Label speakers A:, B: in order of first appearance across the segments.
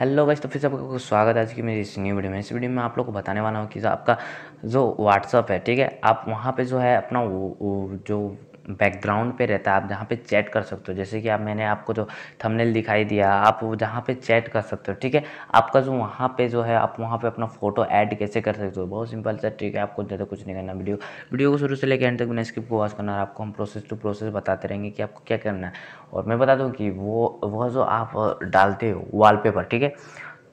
A: Hello guys तो फिर से आपका स्वागत है आज की मेरी इस न्यू वीडियो में। इस वीडियो में आप लोग को बताने वाला हूँ कि आपका जो व्हाट्सअप है ठीक है? आप वहाँ पे जो है अपना वो, वो जो बैकग्राउंड पे रहता है, आप जहाँ पे चैट कर सकते हो। जैसे कि आप, मैंने आपको जो थंबनेल दिखाई दिया, आप वो जहाँ पे चैट कर सकते हो, ठीक है? आपका जो वहाँ पे जो है, आप वहाँ पे अपना फ़ोटो ऐड कैसे कर सकते हो, बहुत सिंपल सा ठीक है, आपको ज़्यादा कुछ नहीं करना। वीडियो वीडियो को शुरू से लेकर एंड तक बिना स्किप को वॉच करना है। आपको हम प्रोसेस टू प्रोसेस बताते रहेंगे कि आपको क्या करना है। और मैं बता दूँ कि वो, वह जो आप, डालते हो वॉल ठीक है?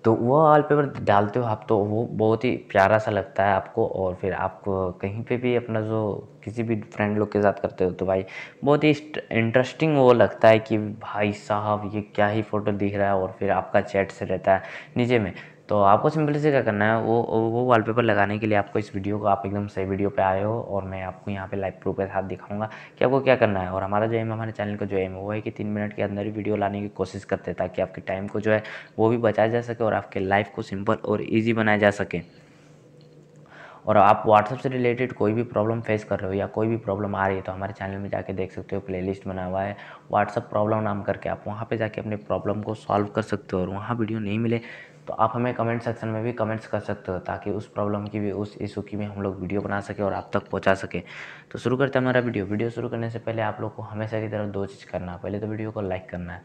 A: तो वो वॉलपेपर डालते हो आप तो वो बहुत ही प्यारा सा लगता है आपको और फिर आप कहीं पे भी अपना जो किसी भी फ्रेंड लोग के साथ करते हो तो भाई बहुत ही इंटरेस्टिंग वो लगता है कि भाई साहब ये क्या ही फ़ोटो दिख रहा है और फिर आपका चैट से रहता है। नीचे में तो आपको सिंपली से क्या करना है, वो वो वॉलपेपर लगाने के लिए आपको इस वीडियो को, आप एकदम सही वीडियो पे आए हो और मैं आपको यहाँ पे लाइव प्रूफ के साथ दिखाऊँगा कि आपको क्या करना है। और हमारा जो एम हमारे चैनल का जो एम वो है कि तीन मिनट के अंदर ही वीडियो लाने की कोशिश करते हैं ताकि आपके टाइम को जो है, वो भी बचाया जा सके और आपके लाइफ को सिंपल और ईजी बनाया जा सके। और आप व्हाट्सअप से रिलेटेड कोई भी प्रॉब्लम फेस कर रहे हो या कोई भी प्रॉब्लम आ रही है तो हमारे चैनल में जाके देख सकते हो प्लेलिस्ट बना हुआ है। व्हाट्सअप प्रॉब्लम नाम करके आप वहाँ पे जाके अपने प्रॉब्लम को सॉल्व कर सकते हो और वहाँ वीडियो नहीं मिले तो आप हमें कमेंट सेक्शन में भी कमेंट्स कर सकते हो, ताकि उस प्रॉब्लम की भी, उस इशू की भी हम लोग वीडियो बना सके और आप तक पहुँचा सके। तो शुरू करते हैं हमारा वीडियो वीडियो शुरू करने से पहले आप लोग को हमेशा की तरफ़ दो चीज़ करना है। पहले तो वीडियो को लाइक करना है।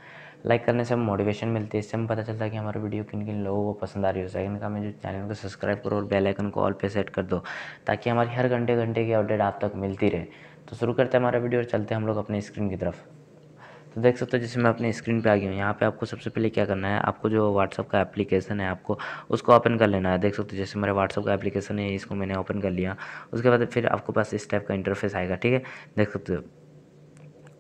A: लाइक करने से हमें मोटिवेशन मिलती है। इससे हमें पता चलता है कि हमारा वीडियो किन किन लोगों को पसंद आ रही हो। सेकंड का मैं जो चैनल को सब्सक्राइब करो और बेल आइकन को ऑल पे सेट कर दो, ताकि हमारी हर घंटे घंटे की अपडेट आप तक मिलती रहे। तो शुरू करते हैं हमारा वीडियो और चलते हैं हम लोग अपने स्क्रीन की तरफ़। तो देख सकते हो, जैसे मैं अपनी स्क्रीन पे आ गया हूँ। यहाँ पे आपको सबसे पहले क्या करना है, आपको जो व्हाट्सअप का एप्लीकेशन है आपको उसको ओपन कर लेना है। देख सकते हो, जैसे मेरा व्हाट्सअप का एप्लीकेशन है, इसको मैंने ओपन कर लिया। उसके बाद फिर आपको पास इस टाइप का इंटरफेस आएगा, ठीक है? देख सकते हो।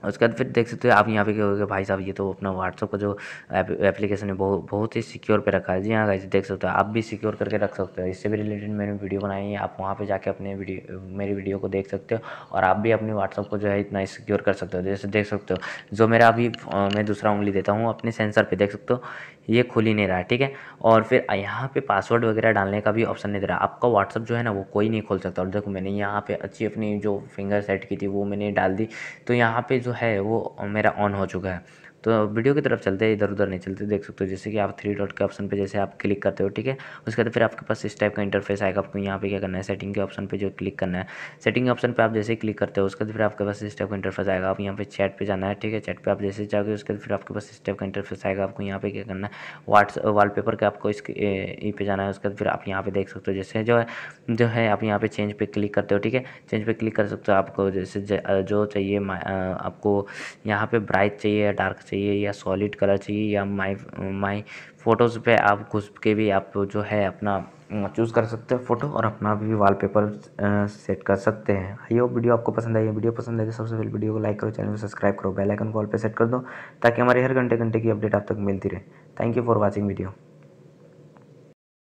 A: उसके बाद फिर देख सकते हो आप यहाँ पे कहोगे भाई साहब, ये तो अपना व्हाट्सअप का जो एप्लीकेशन है, बहुत बहुत ही सिक्योर पे रखा है। जी हाँ गाइस देख सकते हो, आप भी सिक्योर करके रख सकते हो। इससे भी रिलेटेड मैंने वीडियो बनाई है, आप वहाँ पे जाके अपने वीडियो मेरी वीडियो को देख सकते हो और आप भी अपने व्हाट्सअप को जो है इतना सिक्योर कर सकते हो। जैसे देख सकते हो, जो मेरा अभी मैं दूसरा उंगली देता हूँ, अपने सेंसर पर देख सकते हो, ये खुल ही नहीं रहा ठीक है? और फिर यहाँ पे पासवर्ड वगैरह डालने का भी ऑप्शन नहीं दे रहा। आपका व्हाट्सअप जो है ना, वो कोई नहीं खोल सकता। और देखो, मैंने यहाँ पे अच्छी अपनी जो फिंगर सेट की थी, वो मैंने डाल दी। तो यहाँ पे जो है वो मेरा ऑन हो चुका है। तो वीडियो की तरफ़ चलते हैं इधर उधर नहीं चलते, देख सकते हो, जैसे कि आप थ्री डॉट के ऑप्शन पे जैसे आप क्लिक करते हो, ठीक है? उसके बाद फिर आपके पास इस टाइप का इंटरफेस आएगा, आपको यहाँ पे क्या करना है सेटिंग के ऑप्शन पे जो क्लिक करना है। सेटिंग के ऑप्शन पे आप जैसे क्लिक करते हो, उसके बाद फिर आपके पास इस टाइप का इंटरफेस आएगा, आप यहाँ पे चैट पे जाना है, ठीक है? चैट पर आप जैसे जाओगे, उसके बाद फिर आपके पास इस टाइप का इंटरफेस आएगा, आपको यहाँ पे क्या करना है वाट्स पेपर के आपको इस पे जाना है, उसके बाद फिर आप यहाँ पे देख सकते हो, जैसे जो है जो है, आप यहाँ पे चेंज पे क्लिक करते हो, ठीक है? चेंज पे क्लिक कर सकते हो, आपको जैसे जो चाहिए आपको यहाँ पे ब्राइट चाहिए डार्क चाहिए या सॉलिड कलर चाहिए या माई माई फ़ोटोज़ पे आप घुस के भी आप जो है अपना चूज़ कर सकते हो फ़ोटो और अपना भी वॉलपेपर सेट कर सकते हैं। आई वीडियो आपको पसंद आई। वीडियो पसंद आई तो सबसे पहले वीडियो को लाइक करो चैनल को सब्सक्राइब करो बेल आइकन कॉल पे सेट कर दो ताकि हमारे हर घंटे घंटे की अपडेट आप तक मिलती रहे। Thank you for watching video